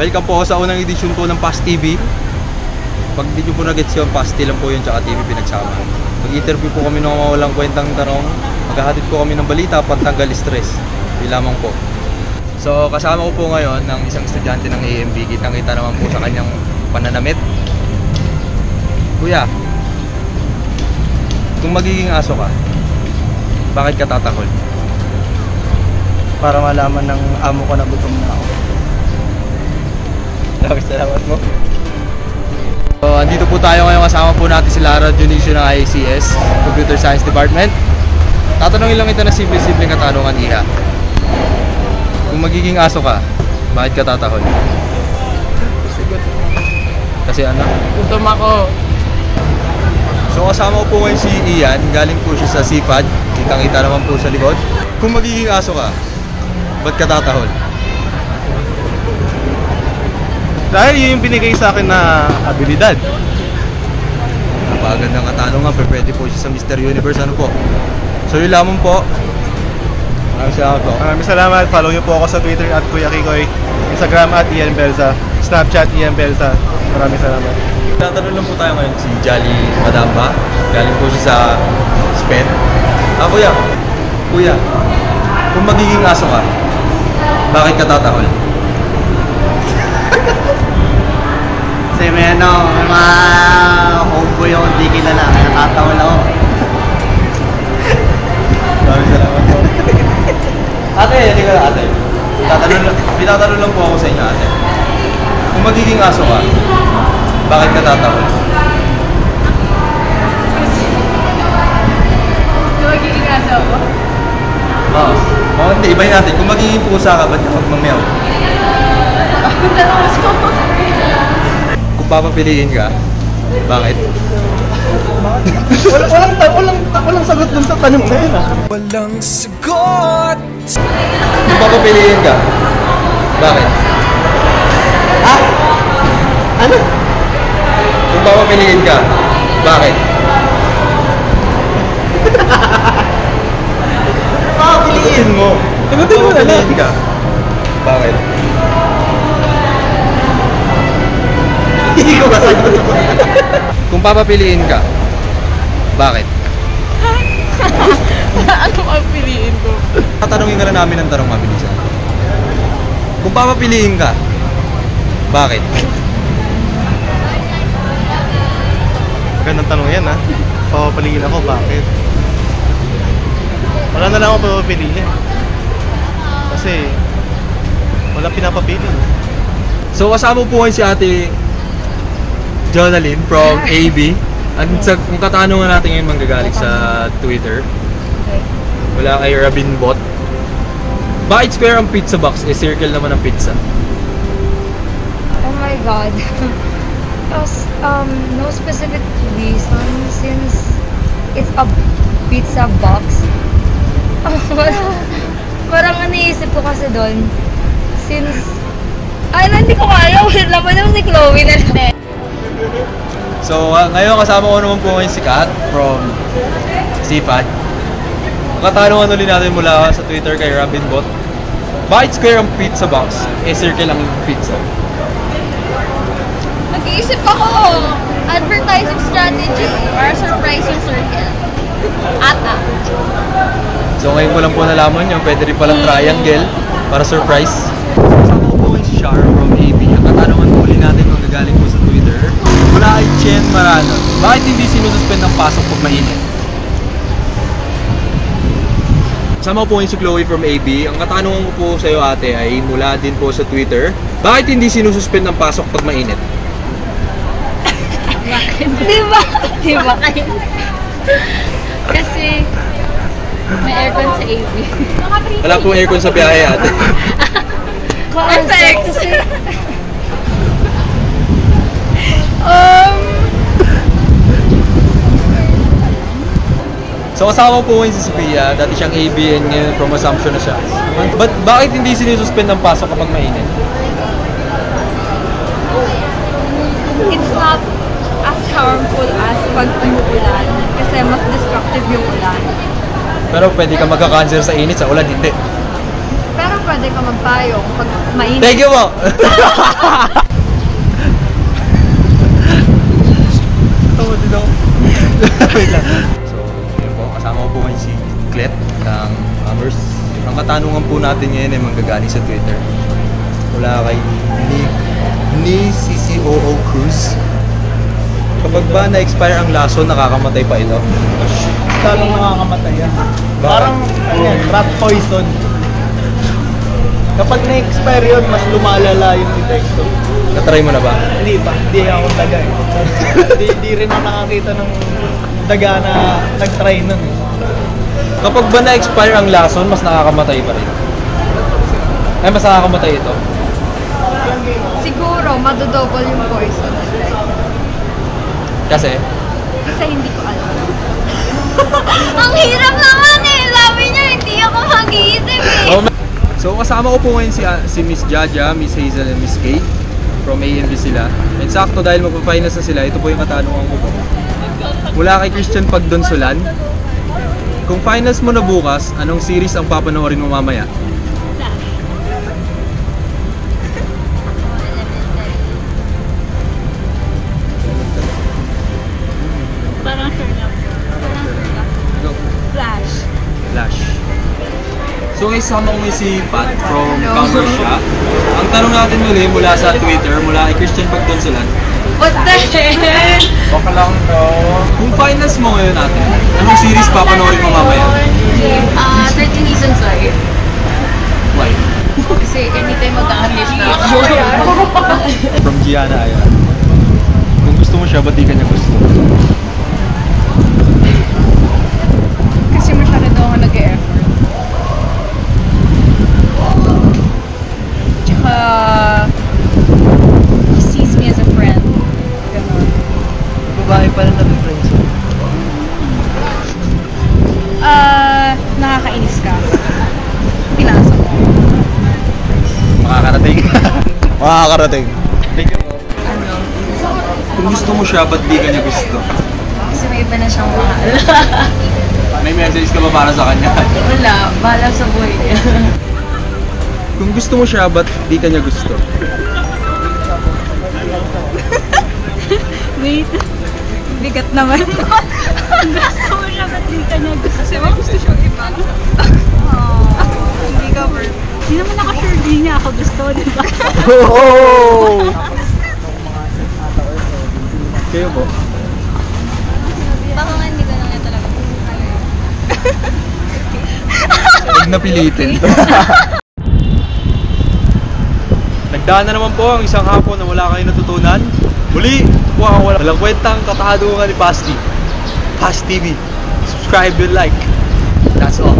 Welcome po sa unang edisyon po ng Pass TV. Pag di nyo po nag-gets yung Pass lang po yun tsaka TV pinagsama. Mag-interview po kami ng mga walang kwentang tanong. Maghahatid po kami ng balita pantanggal stress. Di lamang po. So kasama ko po ngayon ng isang estudyante ng AMB. Kitang-kita naman po sa kanyang pananamit. Kuya, kung magiging aso ka, bakit ka tatakol? para malaman ng amo ko na gutom na ako. Salamat, salamat mo. So, andito po tayo ngayon kasama po natin si Lara Dionisio ng ICS, Computer Science Department. Tatanungin lang ito na simple-simpleng katanungan, Iha. Kung magiging aso ka, bakit ka tatahol? Kasi ano? Gutom ako. So kasama ko po ngayon si Ian, galing po siya sa CPAD. Kitang-kita naman po sa likod. Kung magiging aso ka, ba't ka tatahol? Dahil yun yung binigay sa akin na abilidad. Napakagandang katanungan, pwede po siya sa Mr. Universe, ano po? So yun lamang po. Maraming salamat po. Maraming salamat. Follow niyo po ako sa Twitter at Kuya Kikoy. Instagram at Ian Belza. Snapchat Ian Belza. Maraming salamat. Tatanong lang po tayo ngayon si Jolly Madamba. Galing po siya sa Spain. Ah, kuya. Kuya, kung magiging aso ka, bakit ka tatahol? Kasi may ano, may mga homeboy ako hindi kilala, kaya nakatawal ako. Maraming salamat po. ate, hindi ka na ate. Tatanong lang, pinatanong lang po ako sa inyo ate. Kung magiging aso ka, bakit ka? Yung magiging aso ko. Oo. Oh, hindi, ibahin natin. Kung magiging pusa ka, ba't ka magmameow? Ang dalawas ko. Papapiliin ka, bakit? Wala, walang, walang, walang sagot dun sa tanong na yun ah. Walang sagot Kung papapiliin ka, bakit? Ha? Ano? Kung papapiliin ka, bakit? Papapiliin mo. Sagutin mo na lang. Ka, bakit? Hindi ko masagot. Kung papapiliin ka, bakit? ano ang piliin ko? Tatanungin ka na namin ng tanong mabilisan. Kung papapiliin ka, bakit? Magandang tanong yan ha. Papapiliin ako, bakit? Wala na lang ako papapiliin. Kasi, wala pinapapili. So kasama po ngayon si ate Jonalyn from AB. Ang sa, kung katanungan natin ngayon manggagaling sa Twitter. Wala kay Rabin Bot. Bakit square ang pizza box? Eh circle naman ang pizza. Oh my god. Tapos, um, no specific reason since it's a pizza box. Parang ang naisip ko kasi doon, since, ay, hindi ko kaya, wait lang, mo si Chloe na lang. So uh, ngayon kasama ko naman po ngayon si Kat from. Ang katanungan ulit natin mula sa Twitter kay Robin Bot. Bakit square ang pizza box? Eh circle ang pizza. Nag-iisip ako. Advertising strategy para surprise yung circle. Ata. So ngayon ko lang po nalaman yun, pwede rin palang triangle para surprise. Kasama ko po si Shara from AB. Ang katanungan po ulit natin kung gagaling po sa Twitter. Kay Chen Marano. Bakit hindi sinususpend ang pasok pag mainit? Kasama ko po si Chloe from AB. Ang katanungan ko po sa iyo ate ay mula din po sa Twitter. Bakit hindi sinususpend ang pasok pag mainit? Di ba? Di ba kayo? Kasi may aircon sa AV. Wala pong aircon sa biyahe ate. Perfect! Kasi, Um, So kasama po ngayon si Sophia, dati siyang ABN ngayon from Assumption na siya. But bakit hindi sinususpend ang pasok kapag mainit? it's not as harmful as pag umuulan. Kasi mas destructive yung ulan. Pero pwede ka magka-cancer sa init, sa ulan hindi. Pero pwede ka ka magpayong pag mainit. Thank you po! Ako. Wait lang. So, yun po. Kasama ko po ngayon si Clet ng Amers. Ang katanungan po natin ngayon ay manggagaling sa Twitter. Mula kay ni, ni CCOO Cruz. Kapag ba na-expire ang lason, nakakamatay pa ito? Lalong nakakamatay yan. Bakit? Parang, ano yan, rat poison. Kapag na-expire yun, mas lumalala yung detekto. Natry mo na ba? Hindi pa, hindi ako daga eh. Hindi di rin ako nakakita ng daga na nag-try nun eh. Kapag ba na-expire ang lason, mas nakakamatay pa rin. Ay, mas nakakamatay ito. Siguro, madodouble yung poison. Kasi, Kasi hindi ko alam. Ang hirap naman eh. Sabi niya, hindi ako mag-iisip eh. Oh, So kasama ko po ngayon si, ah, si Miss Jaja, Miss Hazel, and Miss Kate from AMV sila. And sakto dahil magpa-finals na sila, ito po yung katanungan ko po. Mula kay Christian Pagdonsolan, kung finals mo na bukas, anong series ang papanoorin mo mamaya? Parang lang. Go. Flash. Flash. So guys, sama ko si Pat from Counter Shop. Ang tanong natin muli mula sa Twitter, mula kay Christian Pagdonsolan, What the heck? Baka lang daw. kung finals mo ngayon natin, anong series papanoorin mo mamaya? Ah, 13 Reasons Why. Why? Kasi anytime mag-unleash na ako. From Gianna Ayan. Kung gusto mo siya, ba't di ka niya gusto? Kasi masyado daw ako nag-e-effort. Tsaka, he sees me as a friend. Ganon. Babae pala na friends. Ah, nakakainis ka. Pinasa mo. Makakarating. Makakarating. Ano? Kung gusto mo siya, ba't di ka niya gusto? Kasi may iba na siyang mahal. May message ka ba para sa kanya? Wala, bahala sa buhay niya. Kung gusto mo siya, ba't di ka niya gusto? Wait. Bigat naman. gusto mo siya, ba't di ka niya gusto? Kasi mo gusto siyang iba. Hindi ka worth. Hindi naman ako sure di niya ako gusto, di ba? Oh! Kayo po? Baka nga hindi ko na nga talaga. Huwag na pilitin. Nagdaan na naman po ang isang hapon na wala kayo natutunan. Muli, ang wala. Walang kwentang katahanungan ni Pasti. Past TV. Subscribe and like. That's all.